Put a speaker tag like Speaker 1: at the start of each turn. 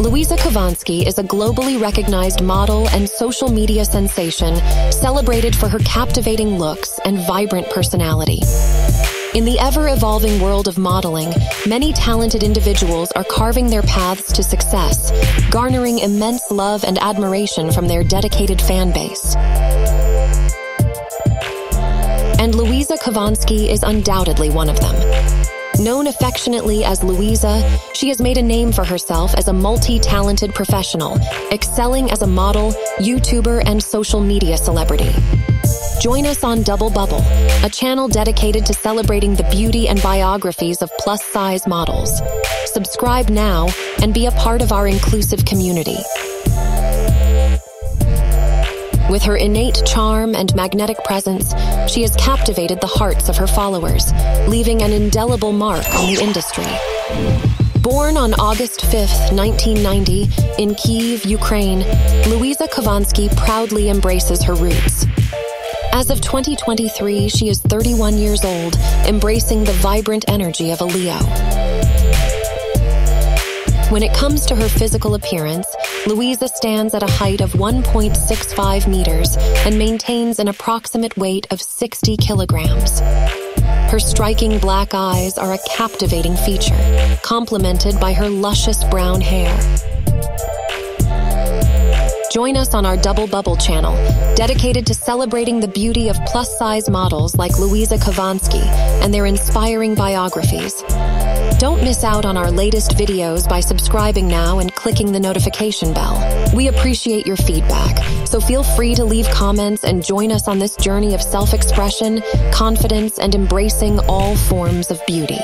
Speaker 1: Louisa Khovanski is a globally recognized model and social media sensation, celebrated for her captivating looks and vibrant personality. In the ever evolving world of modeling, many talented individuals are carving their paths to success, garnering immense love and admiration from their dedicated fan base. And Louisa Khovanski is undoubtedly one of them. Known affectionately as Louisa, she has made a name for herself as a multi-talented professional, excelling as a model, YouTuber, and social media celebrity. Join us on Double Bubble, a channel dedicated to celebrating the beauty and biographies of plus-size models. Subscribe now and be a part of our inclusive community. With her innate charm and magnetic presence, she has captivated the hearts of her followers, leaving an indelible mark on the industry. Born on August 5, 1990, in Kiev, Ukraine, Louisa Khovanski proudly embraces her roots. As of 2023, she is 31 years old, embracing the vibrant energy of a Leo. When it comes to her physical appearance, Louisa stands at a height of 1.65 meters and maintains an approximate weight of 60 kilograms. Her striking black eyes are a captivating feature, complemented by her luscious brown hair. Join us on our Double Bubble channel, dedicated to celebrating the beauty of plus-size models like Louisa Khovanski and their inspiring biographies. Don't miss out on our latest videos by subscribing now and clicking the notification bell. We appreciate your feedback, so feel free to leave comments and join us on this journey of self-expression, confidence, and embracing all forms of beauty.